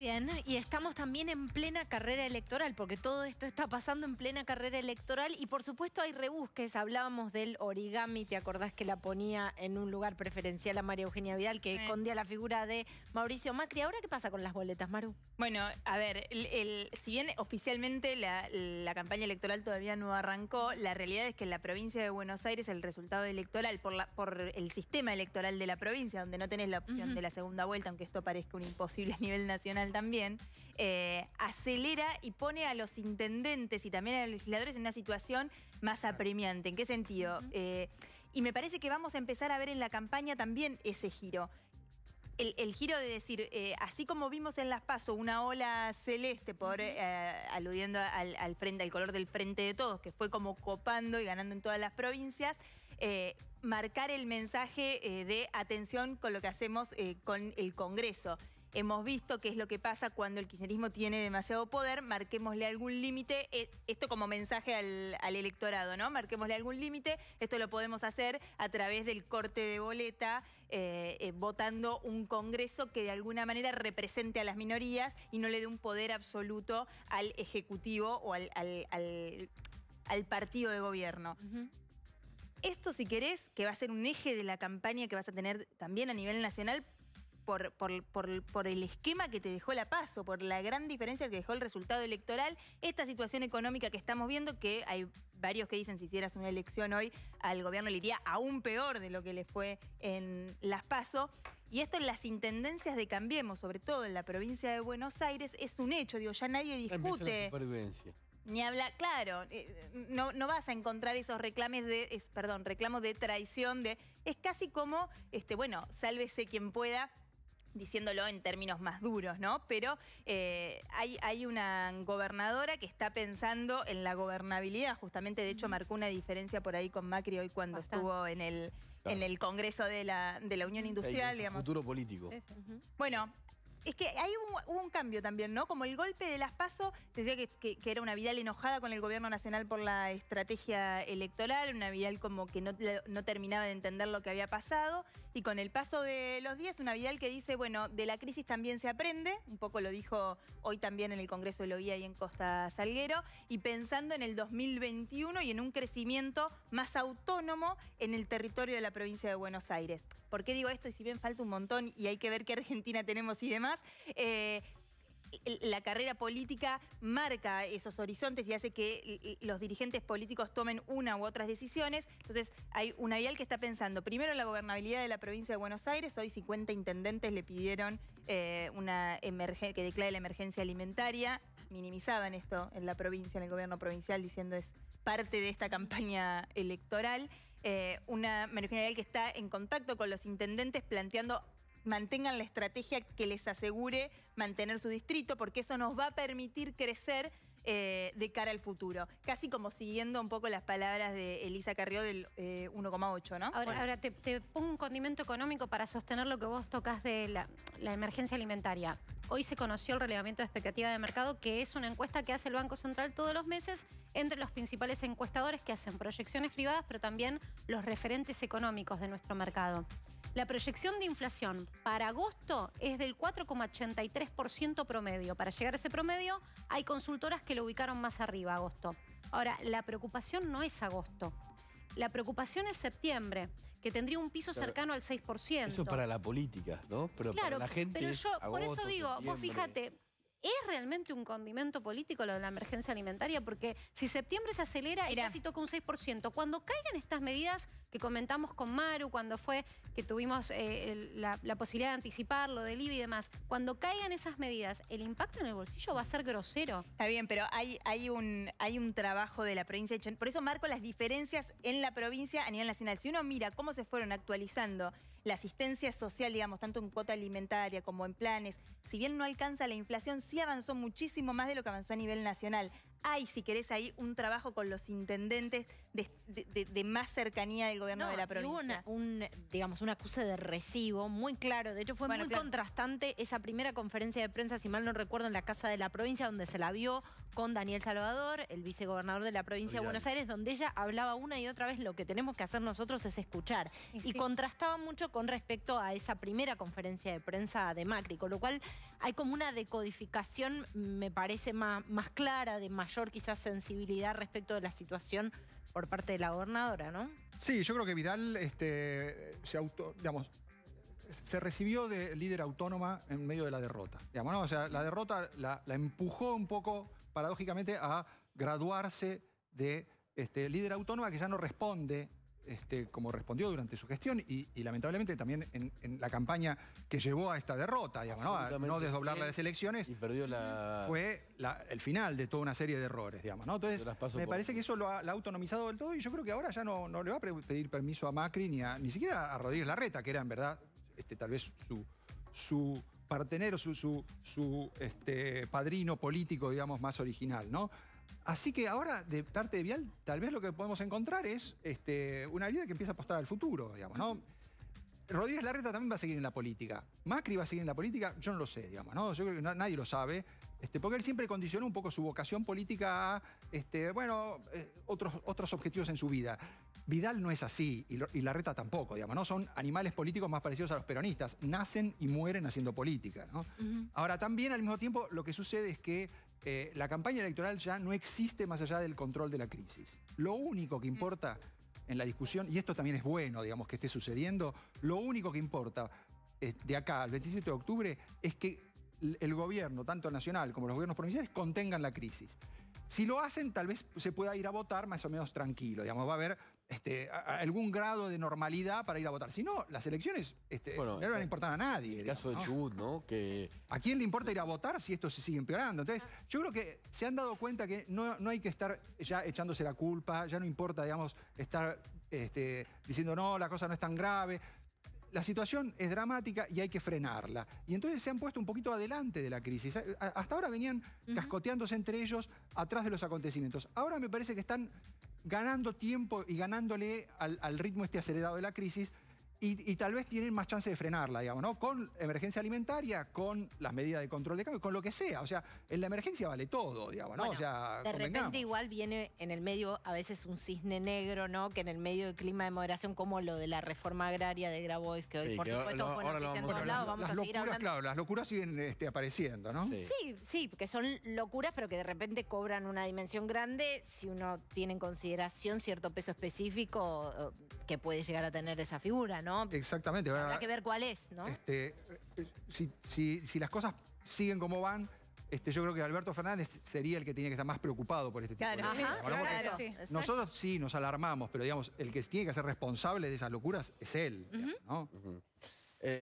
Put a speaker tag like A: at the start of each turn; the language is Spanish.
A: Bien, y estamos también en plena carrera electoral, porque todo esto está pasando en plena carrera electoral y por supuesto hay rebusques. Hablábamos del origami, ¿te acordás que la ponía en un lugar preferencial a María Eugenia Vidal, que escondía la figura de Mauricio Macri? ¿Ahora qué pasa con las boletas, Maru?
B: Bueno, a ver, si bien oficialmente la, campaña electoral todavía no arrancó, la realidad es que en la provincia de Buenos Aires el resultado electoral, por, la, por el sistema electoral de la provincia, donde no tenés la opción de la segunda vuelta, aunque esto parezca un imposible a nivel nacional, también, eh, acelera y pone a los intendentes y también a los legisladores en una situación más apremiante. ¿En qué sentido? Eh, y me parece que vamos a empezar a ver en la campaña también ese giro. El, giro de decir, eh, así como vimos en Las Paso una ola celeste, por aludiendo al, frente, al color del frente de todos, que fue como copando y ganando en todas las provincias, marcar el mensaje de atención con lo que hacemos con el Congreso. Hemos visto qué es lo que pasa cuando el kirchnerismo tiene demasiado poder, marquémosle algún límite, eh, esto como mensaje al, electorado, ¿no? Marquémosle algún límite, esto lo podemos hacer a través del corte de boleta, eh, eh, votando un Congreso que de alguna manera represente a las minorías y no le dé un poder absoluto al Ejecutivo o al, partido de gobierno. Esto, si querés, que va a ser un eje de la campaña que vas a tener también a nivel nacional, por, el esquema que te dejó la paso, por la gran diferencia que dejó el resultado electoral, esta situación económica que estamos viendo, que hay varios que dicen si hicieras una elección hoy al gobierno le iría aún peor de lo que le fue en las PASO. Y esto en las intendencias de Cambiemos, sobre todo en la provincia de Buenos Aires, es un hecho, digo, ya nadie discute. Ni habla, claro, eh, no, no, vas a encontrar esos reclames de, perdón, reclamos de traición, de. Es casi como, este, bueno, sálvese quien pueda diciéndolo en términos más duros, ¿no? Pero eh, hay, hay, una gobernadora que está pensando en la gobernabilidad, justamente, de hecho, marcó una diferencia por ahí con Macri hoy cuando estuvo en el, en el Congreso de la, de la Unión Industrial, digamos.
C: Futuro político.
B: Bueno, es que hay hubo un cambio también, ¿no? Como el golpe de las PASO, decía que, era una Vidal enojada con el gobierno nacional por la estrategia electoral, una Vidal como que no, no terminaba de entender lo que había pasado, y con el paso de los días, una Vidal que dice, bueno, de la crisis también se aprende, un poco lo dijo hoy también en el Congreso de Loía y en Costa Salguero, y pensando en el 2021 y en un crecimiento más autónomo en el territorio de la provincia de Buenos Aires. ¿Por qué digo esto? Y si bien falta un montón y hay que ver qué Argentina tenemos y demás, eh, la carrera política marca esos horizontes y hace que los dirigentes políticos tomen una u otras decisiones. Entonces, hay una vial que está pensando primero en la gobernabilidad de la provincia de Buenos Aires. Hoy 50 intendentes le pidieron eh, una que declare la emergencia alimentaria. Minimizaban esto en la provincia, en el gobierno provincial, diciendo es parte de esta campaña electoral. Eh, una María que está en contacto con los intendentes planteando mantengan la estrategia que les asegure mantener su distrito, porque eso nos va a permitir crecer eh, de cara al futuro. Casi como siguiendo un poco las palabras de Elisa Carrió del 1,8, eh, ¿no?
A: Ahora, te, pongo un condimento económico para sostener lo que vos tocas de la, la emergencia alimentaria. Hoy se conoció el relevamiento de expectativa de mercado, que es una encuesta que hace el Banco Central todos los meses entre los principales encuestadores que hacen proyecciones privadas, pero también los referentes económicos de nuestro mercado. La proyección de inflación para agosto es del 4,83% promedio. Para llegar a ese promedio hay consultoras que lo ubicaron más arriba, agosto. Ahora, la preocupación no es agosto. La preocupación es septiembre, que tendría un piso cercano al 6%.
C: Eso para la política, ¿no?
A: Pero para la gente. Pero yo, por eso digo, vos fíjate, ¿Es realmente un condimento político lo de la emergencia alimentaria? Porque si septiembre se acelera y casi toca un 6%, cuando caigan estas medidas que comentamos con Maru, cuando fue que tuvimos eh, la, posibilidad de anticipar lo del IBI y demás, cuando caigan esas medidas, el impacto en el bolsillo va a ser grosero.
B: Está bien, pero hay, hay, un, hay un trabajo de la provincia de Por eso marco las diferencias en la provincia a nivel nacional. Si uno mira cómo se fueron actualizando la asistencia social, digamos, tanto en cuota alimentaria como en planes, si bien no alcanza la inflación, sí avanzó muchísimo más de lo que avanzó a nivel nacional. Hay, si querés, ahí un trabajo con los intendentes de, de- de más cercanía del gobierno
C: No,
B: de la
C: hubo
B: provincia.
C: una- un, digamos, un acuse de recibo muy claro. De hecho, fue
B: Bueno,
C: muy
B: claro.
C: contrastante esa primera conferencia de prensa, si mal no recuerdo, en la Casa de la Provincia, donde se la vio con Daniel Salvador, el vicegobernador de la provincia de. Buenos Aires, donde ella hablaba una y otra vez lo que tenemos que hacer nosotros es escuchar.
A: Y
C: Y
A: sí.
C: contrastaba mucho con respecto a esa primera conferencia de prensa de Macri, con lo cual hay como una decodificación, me parece, más, más clara, de mayor quizás sensibilidad respecto de la situación por parte de la gobernadora, ¿no?
D: Sí, yo creo que Vidal este, se auto, digamos, se recibió de líder autónoma en medio de la derrota. Digamos. O sea, la derrota la, la empujó un poco, paradójicamente, a graduarse de este, líder autónoma que ya no responde este, como respondió durante su gestión y, y lamentablemente también en, en la campaña que llevó a esta derrota, digamos, ¿no? a no
E: fiel.
D: las elecciones
E: Y perdió la...
D: fue la- el final de toda una serie de errores, digamos, ¿no? Entonces, me
E: por-
D: parece que eso lo ha, la ha autonomizado del todo y yo creo que ahora ya no, no le va a pedir permiso a Macri ni, a- ni siquiera a Rodríguez Larreta, que era en verdad este, tal vez su, su partenero, su, su, su, este, padrino político, digamos, más original, ¿no? Así que ahora, de parte de Vial, tal vez lo que podemos encontrar es este, una vida que empieza a apostar al futuro, digamos, ¿no? Rodríguez Larreta también va a seguir en la política. Macri va a seguir en la política, yo no lo sé, digamos, ¿no? Yo creo que na- nadie lo sabe. Este, porque él siempre condicionó un poco su vocación política a, este, bueno, eh, otros, otros objetivos en su vida. Vidal no es así, y, lo- y Larreta tampoco, digamos, ¿no? Son animales políticos más parecidos a los peronistas. Nacen y mueren haciendo política, ¿no? Ahora, también al mismo tiempo lo que sucede es que eh, la campaña electoral ya no existe más allá del control de la crisis. Lo único que importa en la discusión, y esto también es bueno, digamos, que esté sucediendo, lo único que importa eh, de acá al 27 de octubre es que el gobierno, tanto nacional como los gobiernos provinciales, contengan la crisis. Si lo hacen, tal vez se pueda ir a votar más o menos tranquilo. Digamos, va a haber este, a- a- algún grado de normalidad para ir a votar. Si no, las elecciones este,
E: Bueno,
D: no le van a importar a nadie.
E: El caso de. Chubut, ¿no? Que
D: ¿A quién le importa ir a votar si esto se sigue empeorando? Entonces, yo creo que se han dado cuenta que no, no hay que estar ya echándose la culpa, ya no importa, digamos, estar este, diciendo no, la cosa no es tan grave. La situación es dramática y hay que frenarla. Y entonces se han puesto un poquito adelante de la crisis. Hasta ahora venían cascoteándose entre ellos atrás de los acontecimientos. Ahora me parece que están ganando tiempo y ganándole al, al ritmo este acelerado de la crisis. Y, y tal vez tienen más chance de frenarla, digamos, ¿no? Con emergencia alimentaria, con las medidas de control de cambio, con lo que sea. O sea, en la emergencia vale todo, digamos, ¿no?
C: Bueno,
D: o sea,
C: de repente igual viene en el medio a veces un cisne negro, ¿no? Que en el medio del clima de moderación, como lo de la reforma agraria de Grabois, que hoy
E: Sí,
C: por
E: que
C: supuesto fue
E: ahora
C: noticia en
E: vamos
C: todos lados, vamos
D: las
C: a seguir
D: locuras,
C: hablando.
D: claro, las locuras siguen este, apareciendo, ¿no?
E: Sí.
C: Sí, sí, que son locuras, pero que de repente cobran una dimensión grande si uno tiene en consideración cierto peso específico eh, que puede llegar a tener esa figura, ¿no?
D: Exactamente.
C: Habrá que ver cuál es, ¿no?
D: este, eh, si, si- si las cosas siguen como van, este, yo creo que Alberto Fernández sería el que tiene que estar más preocupado por este tipo
B: Claro.
D: de cosas, ¿no?
A: Claro, sí.
D: Nosotros sí nos alarmamos, pero digamos, el que tiene que ser responsable de esas locuras es él, digamos, ¿no?